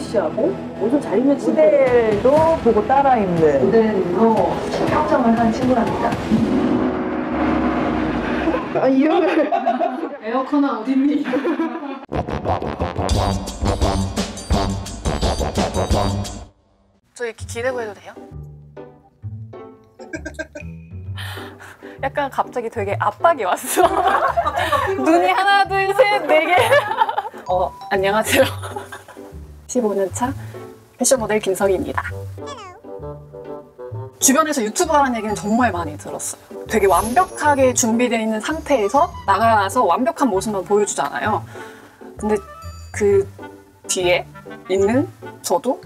스타일리시하고 옷을 잘 입는 모델도 보고 따라 입는 모델로 평점을 한 친구랍니다. 아 이거를 에어컨은 어딨니? 저 이렇게 기대고 해도 돼요? 약간 갑자기 되게 압박이 왔어. 눈이 하나, 둘, 셋, 네 개. 어, 안녕하세요. 15년 차 패션 모델 김성희입니다. 주변에서 유튜브 하는 얘기는 정말 많이 들었어요. 되게 완벽하게 준비되어 있는 상태에서 나가서 완벽한 모습만 보여주잖아요. 근데 그 뒤에 있는 저도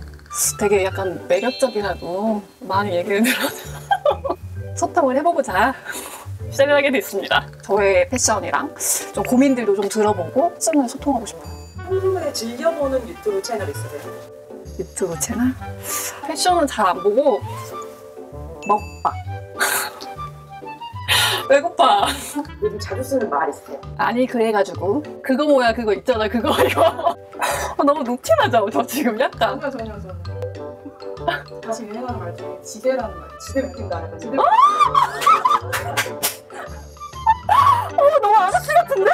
되게 약간 매력적이라고 많이 얘기를 들어서 소통을 해보고자 시작을 하게 됐습니다. 저의 패션이랑 좀 고민들도 좀 들어보고 패션을 소통하고 싶어요. 평소에 즐겨보는 유튜브 채널 있으세요? 유튜브 채널? 패션은 잘 안 보고 먹방. 배고파. 요즘 자주 쓰는 말 있어요. 아니 그래가지고 그거 뭐야 그거 있잖아 그거 이거 어, 너무 녹티나죠 저 지금 약간 전혀 전혀 전혀. 다시 유행하는 말 중에 지대라는 말. 집에 웃긴다 약간 집에 어, 너무 아저씨 같은데?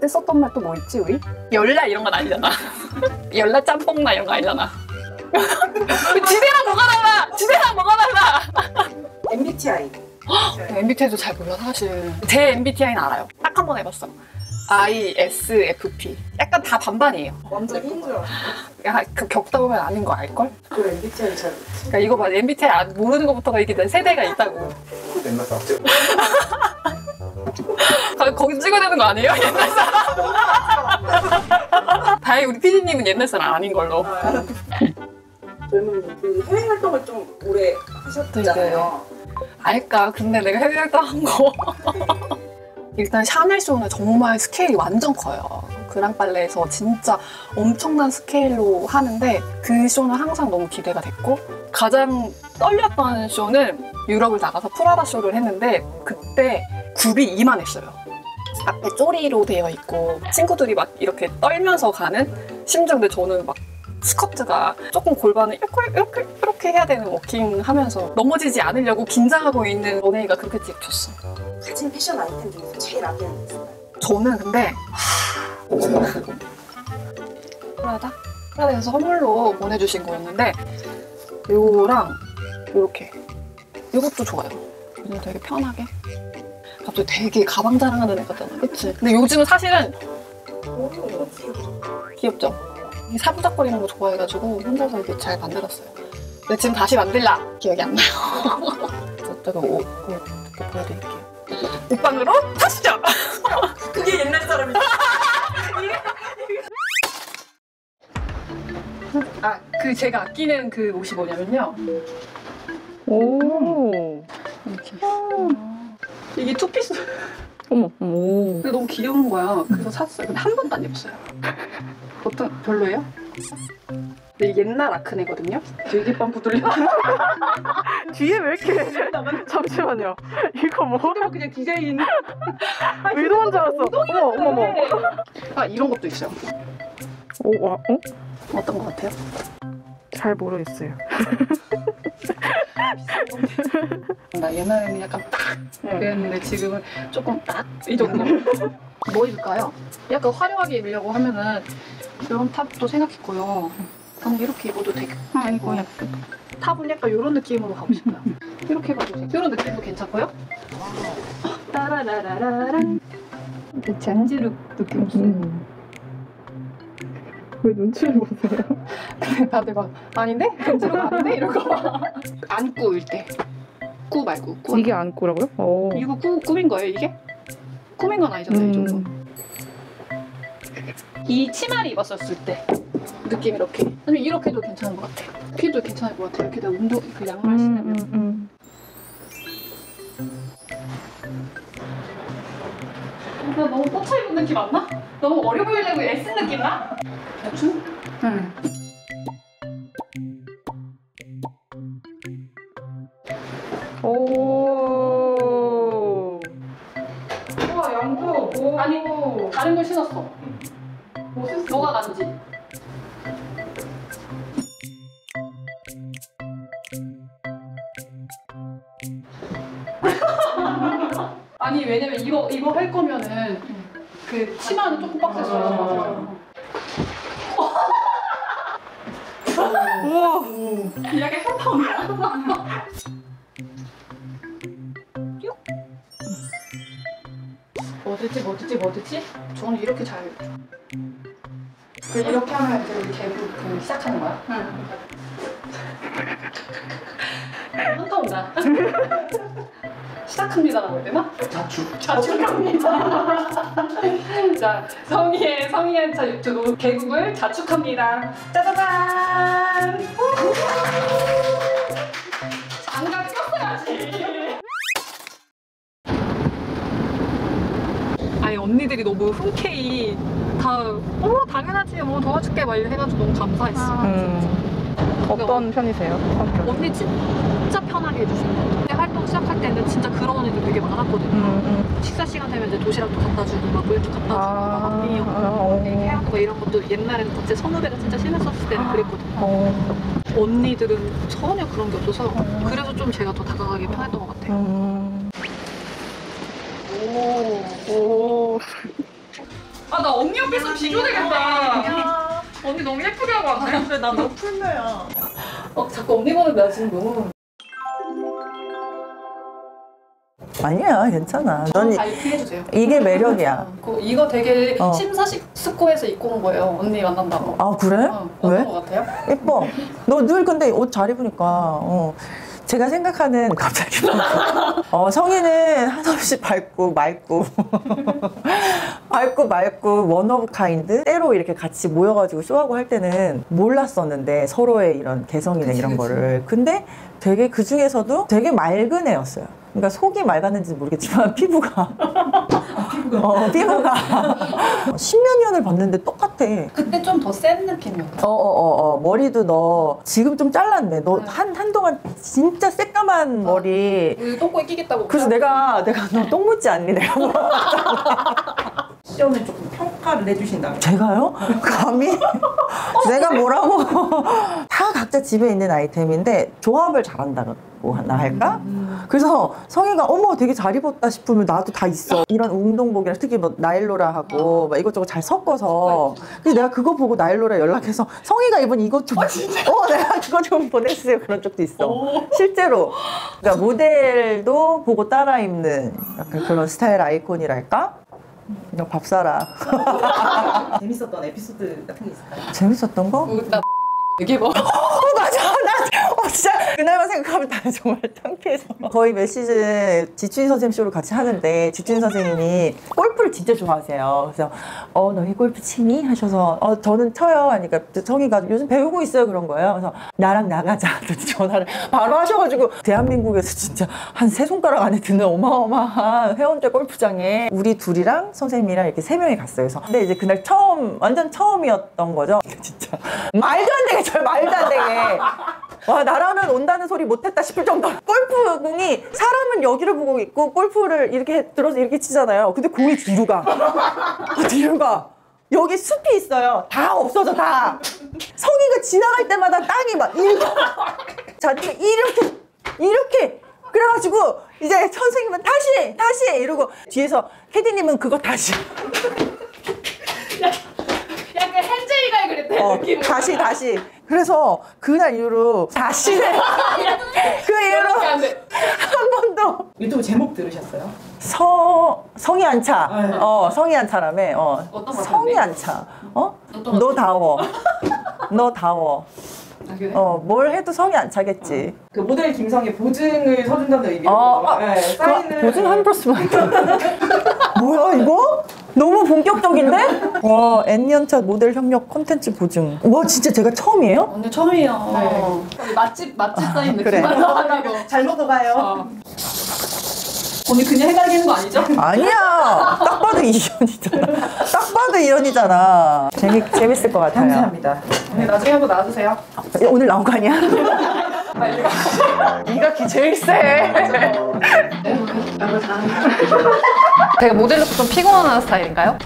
그때 썼던 말 또 뭐 있지 우리? 열라 이런 건 아니잖아. 열라 짬뽕나 이런 거 아니잖아. 지대랑 뭐가 달라! 지대랑 뭐가 달라! MBTI MBTI도 잘 몰라 사실. 제 MBTI는 알아요. 딱 한 번 해봤어. ISFP 약간 다 반반이에요. 완전 알아. 야, 그 겪다 보면 아는 거 알걸? 그 MBTI 잘 그러니까 이거 봐 MBTI 안- 모르는 것부터가 이게 내 세대가 있다고. 그 맨날 삭제. 가- 거기 찍어야 되는 거 아니에요? 옛날 사람. 다행히 우리 피디님은 옛날 사람 아닌 걸로. 젊은 그 해외 활동을 좀 오래 하셨잖아요. 알까? 근데 내가 해외 활동한 거. 일단 샤넬 쇼는 정말 스케일이 완전 커요. 그랑 빨래에서 진짜 엄청난 스케일로 하는데 그 쇼는 항상 너무 기대가 됐고 가장 떨렸던 쇼는 유럽을 나가서 프라다 쇼를 했는데 그때 굽이 이만했어요. 앞에 쪼리로 되어 있고 친구들이 막 이렇게 떨면서 가는 심지어 근데 저는 막 스커트가 조금 골반을 이렇게 이렇게 이렇게 해야 되는 워킹 하면서 넘어지지 않으려고 긴장하고 있는 연예인가 그렇게 찍혔어. 가진 패션 아이템 중에서 제일 아끼는 게 있어요. 저는 근데 프라다? 프라다에서 선물로 보내주신 거였는데 요거랑 요렇게 요것도 좋아요. 되게 편하게 갑자기 되게 가방 자랑하는 애 같잖아 그치? 근데 요즘은 사실은 귀엽죠? 이 사부작거리는 거 좋아해가지고 혼자서 이렇게 잘 만들었어요. 근데 지금 다시 만들라 기억이 안 나요. 저쪽에 옷, 옷 이렇게 보여드릴게요. 옷방으로 타시죠! 그게 옛날 사람이죠. 아, 그 제가 아끼는 그 옷이 뭐냐면요. 오. 이렇게 있어요. 이게 투피스. 어머, 오. 근데 너무 귀여운 거야. 그래서 샀어요. 근데 한 번도 안 입었어요. 어떤 별로예요? 근데 이게 옛날 아크네거든요. 되게 뻔뿌들려. 뒤에 왜 이렇게. 잠시만요. 이거 뭐? 그냥 디자인. 의도한 줄 알았어. 어머, 어머, 어머. 아 이런 것도 있어요. 오, 와, 어? 어떤 것 같아요? 잘 모르겠어요. 나 옛날에는 약간 딱 그랬는데 지금은 조금 딱 이 정도. 뭐 입을까요? 약간 화려하게 입으려고 하면은 이런 탑도 생각했고요. 저는 이렇게 입어도 되게 아, 이거 약간. 탑은 약간 이런 느낌으로 가고 싶어요. 이렇게 해봐도 돼요. 이런 느낌도 괜찮고요. 따라라라라란. 잔지룩 느낌. 음. 왜 눈치를 보세요? 다들 막 아닌데? 잔지룩 아닌데? 이러고 안 꾸일 때. 꾸 말고 꾸. 이게 안고라고요? 오. 이거 꾸, 꾸민 거예요 이게? 꾸민 건 아니잖아요 이 정도. 음. 이 치마를 입었었을 때 느낌 이렇게. 아니면 이렇게도 괜찮은 것 같아요. 이렇게도 괜찮을 것 같아요. 이렇게 다 운동 그 양말 음, 신으면. 음, 음. 너무 꽂혀 입은 느낌 안 나? 너무 어려 보이려고 애쓴 느낌 나? 대충? 응. 아니 왜냐면 이거 이거 할 거면은 그 치마는 조금 빡셀 수 있어. 우와. 이야기 헬파운이야. 뭐 듣지 뭐 듣지 뭐 듣지? 저는 이렇게 잘. 그 이렇게 하면 이제 우리 개그 그 시작하는 거야? 응. 한타 온다. 시작합니다라고 해야 되나? 자축. 자축합니다. 자, 성희의 성희의 차 유튜브 개국을 자축합니다. 짜자잔! 장갑 꼈어야지. 아니 언니들이 너무 흔쾌히 다 어, 당연하지 뭐 도와줄게 막 이래 해가지고 너무 감사했어. 음. 어떤 편이세요? 성격? 언니 진 짜 편하게 해주시는 거 같아요. 활동 시작할 때는 진짜 그런 언니들 되게 많았거든요. 음, 음. 식사 시간 되면 이제 도시락도 갖다 주고 막 물도 갖다 주고 막 언니 아, 언니 어. 해하고 막 이런 것도 옛날에는 진짜 선후배가 진짜 심했었을 때는 그랬거든요. 어. 언니들은 전혀 그런 게 없어서 그래서 좀 제가 더 다가가기 편했던 것 같아요. 음. 오. 아, 나 언니 옆에서 비교되겠다. 언니 너무 예쁘게 하고 왔네. 그래 나 너무 풀려야. 어, 자꾸 언니 보는데 나 지금 너무 아니야, 괜찮아. 넌 이- 잘 피해주세요. 이게 매력이야. 그 이거 되게 어. 심사숙고해서 입고 온 거예요. 언니 만난다고. 아, 그래? 어, 왜? 거 같아요? 예뻐. 너 늘 근데 옷 잘 입으니까. 어. 제가 생각하는 갑자기 어, 성인은 한없이 밝고 맑고 밝고 맑고 one of kind 때로 이렇게 같이 모여가지고 쇼하고 할 때는 몰랐었는데 서로의 이런 개성이나 이런 거를 근데 되게 그 중에서도 되게 맑은 애였어요. 그러니까 속이 맑았는지 모르겠지만 피부가 어, 피부가 십몇 년을 봤는데 똑같아. 그때 좀 더 센 느낌이었어요. 어, 어, 어, 어. 머리도 너 지금 좀 잘랐네. 너 한, 한동안 진짜 새까만 머리. 그 똥꼬에 끼겠다고. 그래서 내가, 내가 너 똥 묻지 않니? 내가 뭐. 시험에 조금 평가를 내주신다면. 제가요? 감히? 내가 뭐라고? 다 각자 집에 있는 아이템인데 조합을 잘한다고 하나 할까? 그래서 성희가 어머 되게 잘 입었다 싶으면 나도 다 있어. 이런 운동복이랑 특히 뭐 나일로라하고 막 이것저것 잘 섞어서. 그래서 내가 그거 보고 나일로라 연락해서 성희가 입은 이것 좀. 어, 내가 그거 좀 보냈어요. 그런 적도 있어. 실제로. 그러니까 모델도 보고 따라 입는 약간 그런 스타일 아이콘이랄까? 그냥 밥 사라. 재밌었던 에피소드 같은 게 있을까요? 재밌었던 거? 나? 어. 나 어, 진짜 그날만 생각하면 나 정말 창피해서. 거의 몇 시즌 지춘희 선생님 쇼를 같이 하는데 지춘희 선생님이 골프를 진짜 좋아하세요. 그래서 어 너희 골프 치니? 하셔서 어 저는 쳐요. 하니까 성희가 요즘 배우고 있어요. 그런 거예요. 그래서 나랑 나가자. 또 전화를 바로 하셔가지고 대한민국에서 진짜 한 세 손가락 안에 드는 어마어마한 회원제 골프장에 우리 둘이랑 선생님이랑 이렇게 세 명이 갔어요. 그래서 근데 이제 그날 처음 완전 처음이었던 거죠. 진짜 말도 안 되게 절 말도 안 되게 와 나라는 온다는 소리 못했다 싶을 정도로 골프공이 사람은 여기를 보고 있고 골프를 이렇게 들어서 이렇게 치잖아요. 근데 공이 뒤로 가. 아, 뒤로 가. 여기 숲이 있어요. 다 없어져 다. 성이가 지나갈 때마다 땅이 막 이렇게 자기가 이렇게 이렇게 그래가지고 이제 선생님은 다시 다시 이러고 뒤에서 캐디님은 그거 다시 약간 헨제이가 그랬대. 어, 다시 다시 그래서 그날 이후로 다시는 그 이후로. 한 번도 유튜브 제목 들으셨어요? 성 성이 안 차. 네. 어 성이 안 차라며. 어 성이? 안 차. 어? 너 다워. 너 다워. 아, 그래? 어뭘 해도 성이 안 차겠지. 그 모델 김성의 보증을 서준다는 의미로 어, 아, 네, 사인을 보증 한 플러스만. 뭐야 이거? 너무 본격적인데? 와 N년차 모델 협력 콘텐츠 보증. 와 진짜 제가 처음이에요? 언니 처음이에요. 네. 맛집 맛집 사인 느낌 그래. 하려고. 잘 먹어가요. 어. 언니 그냥 헷갈리는 거 아니죠? 아니야. 딱 봐도 이현이잖아. 딱 봐도 이현이잖아. 재밌 재밌을 것 같아요. 감사합니다. 언니 나중에 한번 놔주세요. 오늘 나온 거 아니야? 빨리. 네가 기 제일 세. 되게 모델로 좀 피곤한 스타일인가요?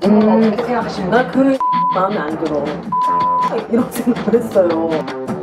어떻게 생각하시는 거예요? 나그 마음에 안 들어. 이런 생각을 했어요.